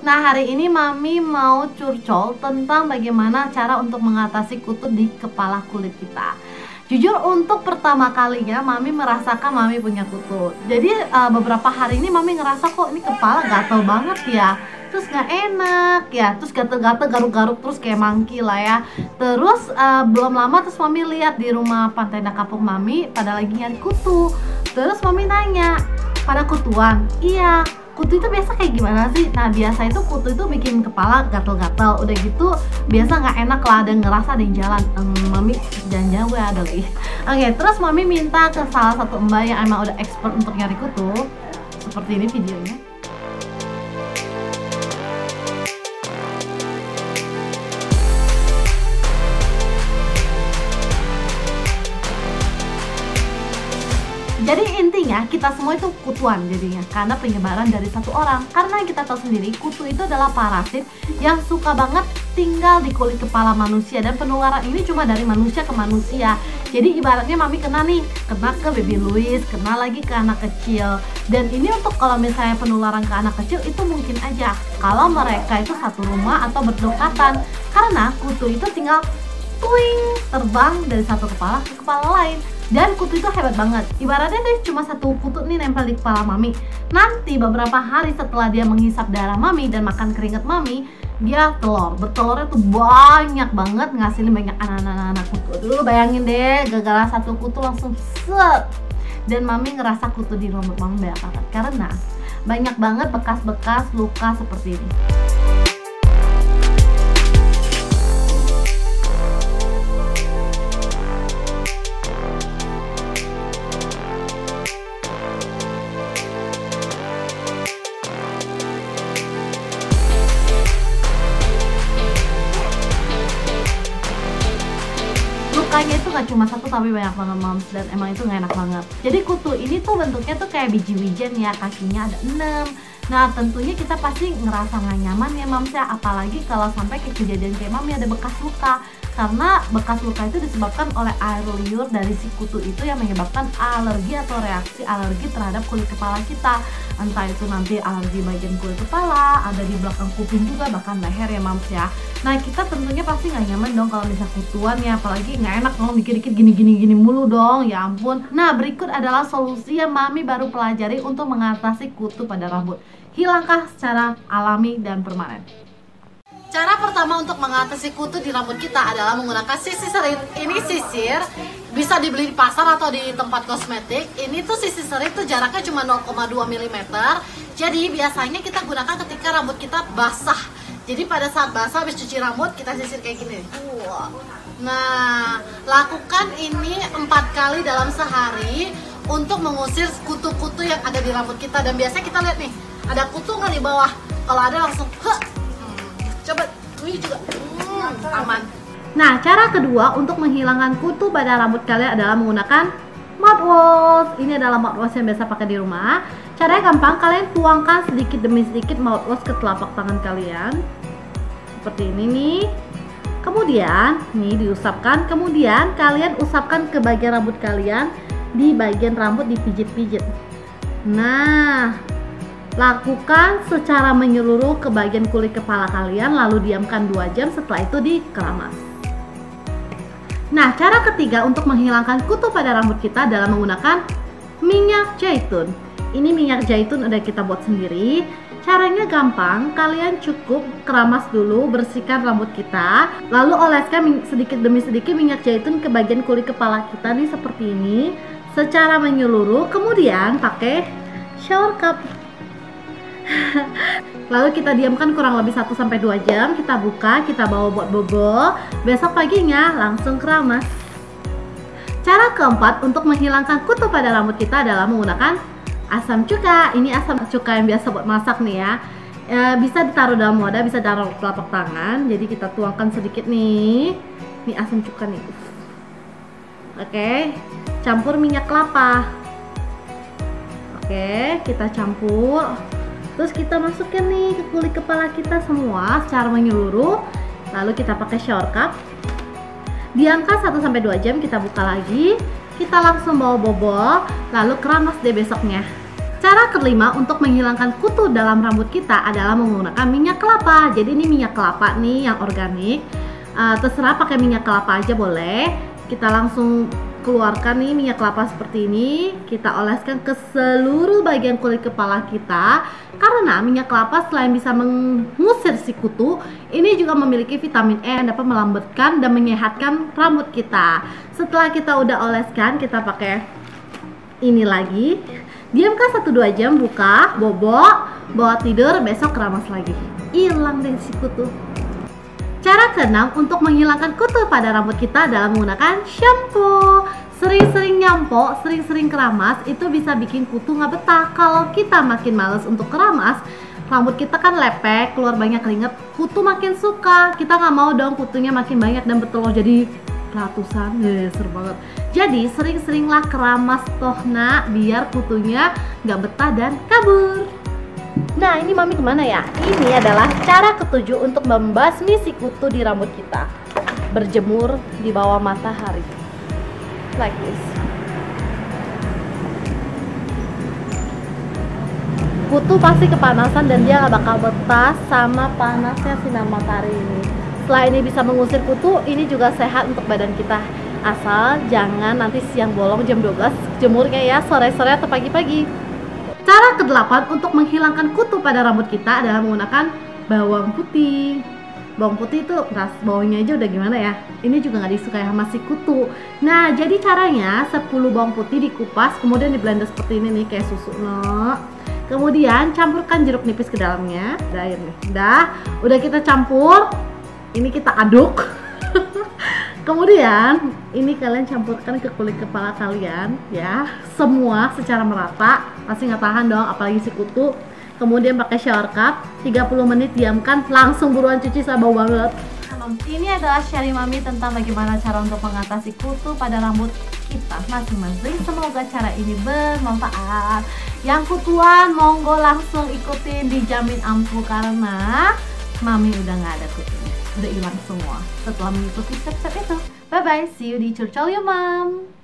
Nah hari ini Mami mau curcol tentang bagaimana cara untuk mengatasi kutu di kepala kulit kita. Jujur untuk pertama kalinya Mami merasakan Mami punya kutu Jadi uh, beberapa hari ini Mami ngerasa kok ini kepala gatel banget ya? Terus nggak enak ya? Terus gatel-gatel garuk-garuk terus kayak mangki lah ya. Terus uh, belum lama terus mami lihat di rumah pantai kampung mami pada lagi nyari kutu terus mami nanya pada kutuan? Iya kutu itu biasa kayak gimana sih? Nah biasa itu kutu itu bikin kepala gatel-gatel Udah gitu biasa nggak enak lah dan ngerasa ada yang jalan. Ehm, Mami jangan-jangan gue ada lagi. Oke terus mami minta ke salah satu mbak yang emang udah expert untuk nyari kutu. Seperti ini videonya Jadi intinya kita semua itu kutuan jadinya karena penyebaran dari satu orang. Karena kita tahu sendiri kutu itu adalah parasit yang suka banget tinggal di kulit kepala manusia dan penularan ini cuma dari manusia ke manusia. Jadi ibaratnya mami kena nih, kena ke baby Louis, kena lagi ke anak kecil. Dan ini untuk kalau misalnya penularan ke anak kecil itu mungkin aja kalau mereka itu satu rumah atau berdekatan. Karena kutu itu tinggal twing terbang dari satu kepala ke kepala lain dan kutu itu hebat banget. Ibaratnya deh cuma satu kutu nih nempel di kepala mami. Nanti beberapa hari setelah dia menghisap darah mami dan makan keringat mami dia telur. Bertelurnya tuh banyak banget ngasilin banyak anak-anak kutu. Dulu bayangin deh gagal satu kutu langsung set. Dan mami ngerasa kutu di rambut mami banyak banget. Karena banyak banget bekas-bekas luka seperti ini nggak cuma satu tapi banyak banget moms dan emang itu nggak enak banget. Jadi kutu ini tuh bentuknya tuh kayak biji wijen ya. Kakinya ada enam. Nah tentunya kita pasti ngerasa nggak nyaman ya moms ya apalagi kalau sampai ke kejadian kayak mami ada bekas luka karena bekas luka itu disebabkan oleh air liur dari si kutu itu yang menyebabkan alergi atau reaksi alergi terhadap kulit kepala kita. Entah itu nanti alergi bagian kulit kepala ada di belakang kuping juga bahkan leher ya mams ya. Nah kita tentunya pasti nggak nyaman dong kalau misal kutuan ya apalagi nggak enak dong dikit-dikit gini-gini gini mulu dong ya ampun. Nah berikut adalah solusi yang mami baru pelajari untuk mengatasi kutu pada rambut. Hilangkah secara alami dan permanen Cara pertama untuk mengatasi kutu di rambut kita adalah menggunakan sisir. Ini sisir bisa dibeli di pasar atau di tempat kosmetik. Ini tuh sisir tuh jaraknya cuma 0,2 mm. Jadi biasanya kita gunakan ketika rambut kita basah. Jadi pada saat basah habis cuci rambut kita sisir kayak gini. Nah, lakukan ini empat kali dalam sehari untuk mengusir kutu-kutu yang ada di rambut kita dan biasanya kita lihat nih ada kutu nggak di bawah kalau ada langsung! Coba ini juga. Hmm, aman. Nah cara kedua untuk menghilangkan kutu pada rambut kalian adalah menggunakan mouthwash. Ini adalah mouthwash yang biasa pakai di rumah. Caranya gampang kalian tuangkan sedikit demi sedikit mouthwash ke telapak tangan kalian. Seperti ini nih. Kemudian nih diusapkan. Kemudian kalian usapkan ke bagian rambut kalian di bagian rambut dipijit-pijit. Nah Lakukan secara menyeluruh ke bagian kulit kepala kalian lalu diamkan 2 jam setelah itu dikeramas. Nah, cara ketiga untuk menghilangkan kutu pada rambut kita adalah menggunakan minyak zaitun. Ini minyak zaitun udah kita buat sendiri. Caranya gampang, kalian cukup keramas dulu, bersihkan rambut kita, lalu oleskan sedikit demi sedikit minyak zaitun ke bagian kulit kepala kita nih seperti ini, secara menyeluruh. Kemudian pakai shower cup Lalu kita diamkan kurang lebih 1 sampai 2 jam, kita buka, kita bawa buat bobo. Besok paginya langsung keramas. Cara keempat untuk menghilangkan kutu pada rambut kita adalah menggunakan asam cuka. Ini asam cuka yang biasa buat masak nih ya. E, bisa ditaruh dalam wadah, bisa taruh telapak tangan. Jadi kita tuangkan sedikit nih. Ini asam cuka nih. Oke, campur minyak kelapa. Oke, kita campur terus kita masukkan nih ke kulit kepala kita semua secara menyeluruh lalu kita pakai shower cup diangkat 1-2 jam kita buka lagi kita langsung bawa bobo lalu keramas deh besoknya Cara kelima untuk menghilangkan kutu dalam rambut kita adalah menggunakan minyak kelapa. Jadi ini minyak kelapa nih yang organik. Uh, terserah pakai minyak kelapa aja boleh. Kita langsung keluarkan nih minyak kelapa seperti ini. Kita oleskan ke seluruh bagian kulit kepala kita. Karena minyak kelapa selain bisa mengusir si kutu, ini juga memiliki vitamin E yang dapat melambatkan dan menyehatkan rambut kita. Setelah kita udah oleskan, kita pakai ini lagi Diamkan 1-2 jam, buka, bobok, bawa tidur, besok keramas lagi. Hilang deh si kutu. Cara keenam untuk menghilangkan kutu pada rambut kita adalah menggunakan shampoo. Sering-sering nyampo, sering-sering keramas itu bisa bikin kutu nggak betah. Kalau kita makin males untuk keramas, rambut kita kan lepek, keluar banyak keringat, kutu makin suka. Kita nggak mau dong kutunya makin banyak dan bertelur jadi ratusan ya seru banget jadi sering-seringlah keramas toh nak biar kutunya nggak betah dan kabur nah ini mami ke mana ya? Ini adalah cara ketujuh untuk membasmi si kutu di rambut kita. Berjemur di bawah matahari. Like this. Kutu pasti kepanasan dan dia bakal betah sama panasnya sinar matahari ini. Setelah ini bisa mengusir kutu, ini juga sehat untuk badan kita. Asal jangan nanti siang bolong jam 12 jemurnya ya sore-sore atau pagi-pagi. Cara kedelapan untuk menghilangkan kutu pada rambut kita adalah menggunakan bawang putih. Bawang putih itu ras bawangnya aja udah gimana ya. Ini juga nggak disukai sama si kutu. Nah, jadi caranya 10 bawang putih dikupas kemudian di blender seperti ini nih kayak susu no. Kemudian campurkan jeruk nipis ke dalamnya. Udah air nih. Udah, udah kita campur ini kita aduk kemudian ini kalian campurkan ke kulit kepala kalian ya. Semua secara merata pasti nggak tahan dong apalagi si kutu. Kemudian pakai shower cup 30 menit diamkan langsung buruan cuci sama bau banget. Ini adalah sharing mami tentang bagaimana cara untuk mengatasi kutu pada rambut kita masing-masing. Semoga cara ini bermanfaat. Yang kutuan monggo langsung ikutin dijamin ampuh karena mami udah nggak ada kutunya udah hilang semua setelah mengikuti step-step itu. Bye-bye, see you di Curcol ya, Mom!